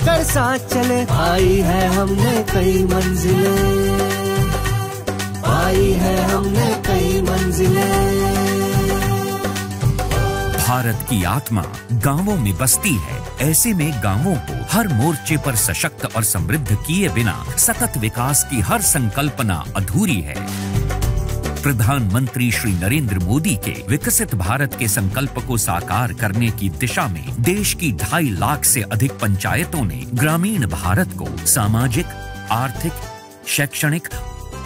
लेकर साथ चले। आई है हमने कई मंजिलें। आई है हमने कई मंजिलें। भारत की आत्मा गाँवों में बसती है। ऐसे में गाँवों को हर मोर्चे पर सशक्त और समृद्ध किए बिना सतत विकास की हर संकल्पना अधूरी है। प्रधानमंत्री श्री नरेंद्र मोदी के विकसित भारत के संकल्प को साकार करने की दिशा में देश की ढाई लाख से अधिक पंचायतों ने ग्रामीण भारत को सामाजिक, आर्थिक, शैक्षणिक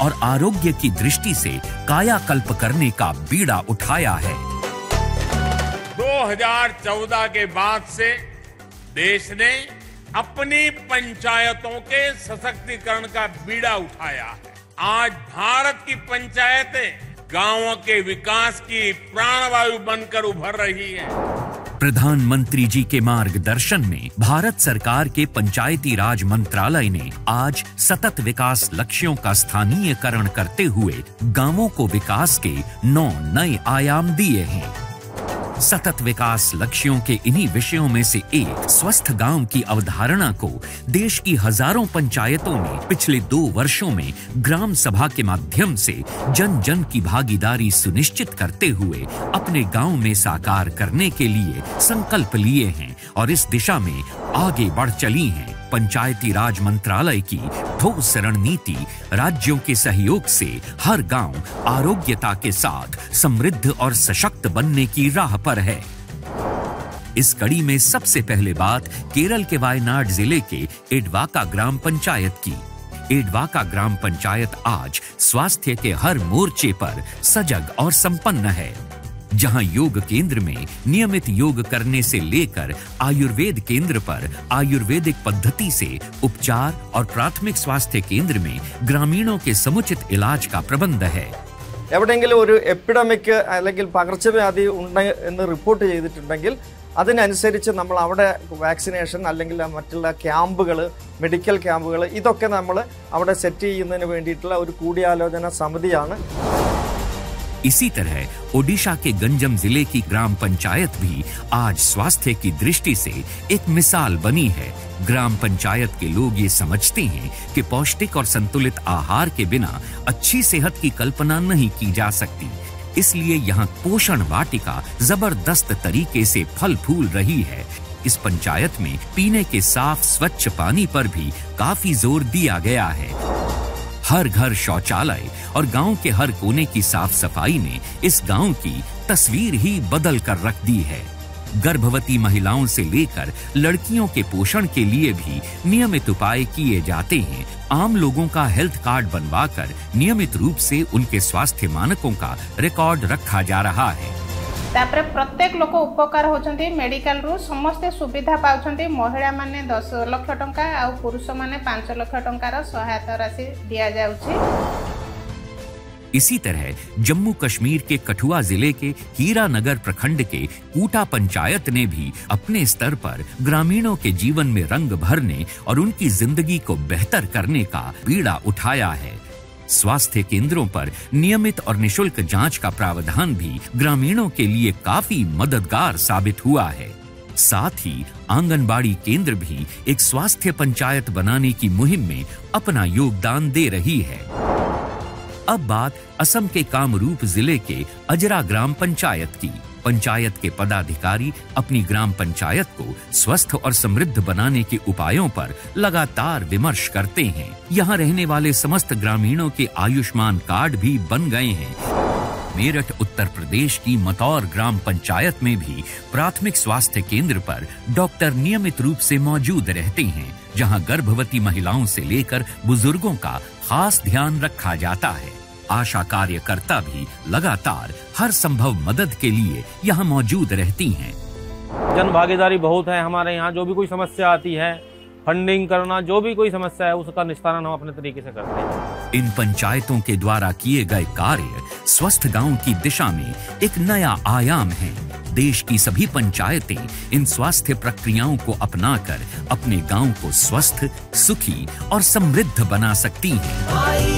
और आरोग्य की दृष्टि से कायाकल्प करने का बीड़ा उठाया है। 2014 के बाद से देश ने अपनी पंचायतों के सशक्तिकरण का बीड़ा उठाया है। आज भारत की पंचायतें गाँवों के विकास की प्राणवायु बनकर उभर रही है। प्रधानमंत्री जी के मार्गदर्शन में भारत सरकार के पंचायती राज मंत्रालय ने आज सतत विकास लक्ष्यों का स्थानीयकरण करते हुए गाँवों को विकास के नौ नए आयाम दिए हैं। सतत विकास लक्ष्यों के इन्हीं विषयों में से एक स्वस्थ गाँव की अवधारणा को देश की हज़ारों पंचायतों ने पिछले दो वर्षों में ग्राम सभा के माध्यम से जन जन की भागीदारी सुनिश्चित करते हुए अपने गाँव में साकार करने के लिए संकल्प लिए हैं और इस दिशा में आगे बढ़ चली हैं। पंचायती राज मंत्रालय की ठोस रणनीति राज्यों के सहयोग से हर गाँव आरोग्यता के साथ समृद्ध और सशक्त बनने की राह पर है। इस कड़ी में सबसे पहले बात केरल के वायनाड ज़िले के एडवाका ग्राम पंचायत की। एडवाका ग्राम पंचायत आज स्वास्थ्य के हर मोर्चे पर सजग और संपन्न है। जहां योग केंद्र में नियमित योग करने से लेकर आयुर्वेद केंद्र पर आयुर्वेदिक पद्धति से उपचार और प्राथमिक स्वास्थ्य केंद्र में ग्रामीणों के समुचित इलाज का प्रबंध है എവിടെയെങ്കിലും ഒരു എപ്പിഡമിക് അല്ലെങ്കിൽ പകർച്ചവ്യാധി ഉണ്ട് എന്ന് റിപ്പോർട്ട് ചെയ്തിട്ടുണ്ടെങ്കിൽ അതിനനുസരിച്ച് നമ്മൾ അവിടെ വാക്സിനേഷൻ അല്ലെങ്കിൽ മറ്റുള്ള ക്യാമ്പുകൾ മെഡിക്കൽ ക്യാമ്പുകൾ ഇതൊക്കെ നമ്മൾ അവിടെ സെറ്റ് ചെയ്യുന്നതിന് വേണ്ടിയിട്ടുള്ള ഒരു കൂടിയാലോചന സമിതിയാണ് इसी तरह ओडिशा के गंजम ज़िले की ग्राम पंचायत भी आज स्वास्थ्य की दृष्टि से एक मिसाल बनी है। ग्राम पंचायत के लोग ये समझते हैं कि पौष्टिक और संतुलित आहार के बिना अच्छी सेहत की कल्पना नहीं की जा सकती। इसलिए यहाँ पोषण वाटिका ज़बरदस्त तरीके से फल फूल रही है। इस पंचायत में पीने के साफ़, स्वच्छ पानी पर भी काफ़ी ज़ोर दिया गया है। हर घर शौचालय और गाँव के हर कोने की साफ़ सफ़ाई ने इस गाँव की तस्वीर ही बदल कर रख दी है। गर्भवती महिलाओं से लेकर लड़कियों के पोषण के लिए भी नियमित उपाय किए जाते हैं। आम लोगों का हेल्थ कार्ड बनवाकर नियमित रूप से उनके स्वास्थ्य मानकों का रिकॉर्ड रखा जा रहा है। ତାପରେ ପ୍ରତ୍ୟେକ ଲୋକ ଉପକାର ହେଉଛନ୍ତି ମେଡ଼ିକାଲରୁ ସମସ୍ତେ ସୁବିଧା ପାଉଛନ୍ତି ମହିଳାମାନେ ଦଶ ଲକ୍ଷ ଟଙ୍କା ଆଉ ପୁରୁଷମାନେ ପାଞ୍ଚ ଲକ୍ଷ ଟଙ୍କାର ସହାୟତା ରାଶି ଦିଆଯାଉଛି इसी तरह जम्मू कश्मीर के कठुआ जिले के हीरानगर प्रखंड के कूटा पंचायत ने भी अपने स्तर पर ग्रामीणों के जीवन में रंग भरने और उनकी जिंदगी को बेहतर करने का बीड़ा उठाया है स्वास्थ्य केंद्रों पर नियमित और निशुल्क जाँच का प्रावधान भी ग्रामीणों के लिए काफ़ी मददगार साबित हुआ है। साथ ही आंगनबाड़ी केंद्र भी एक स्वास्थ्य पंचायत बनाने की मुहिम में अपना योगदान दे रही है। अब बात असम के कामरूप ज़िले के अजरा ग्राम पंचायत की। पंचायत के पदाधिकारी अपनी ग्राम पंचायत को स्वस्थ और समृद्ध बनाने के उपायों पर लगातार विमर्श करते हैं। यहाँ रहने वाले समस्त ग्रामीणों के आयुष्मान कार्ड भी बन गए हैं। मेरठ, उत्तर प्रदेश की मतौर ग्राम पंचायत में भी प्राथमिक स्वास्थ्य केंद्र पर डॉक्टर नियमित रूप से मौजूद रहते हैं, जहाँ गर्भवती महिलाओं से लेकर बुज़ुर्गों का खास ध्यान रखा जाता है। आशा कार्यकर्ता भी लगातार हर संभव मदद के लिए यहाँ मौजूद रहती हैं। जन भागीदारी बहुत है हमारे यहाँ जो भी कोई समस्या आती है फंडिंग करना जो भी कोई समस्या है उसका निस्तारण हम अपने तरीके से करते हैं। इन पंचायतों के द्वारा किए गए कार्य स्वस्थ गाँव की दिशा में एक नया आयाम है। देश की सभी पंचायतें इन स्वास्थ्य प्रक्रियाओं को अपनाकर अपने गाँव को स्वस्थ सुखी और समृद्ध बना सकती हैं।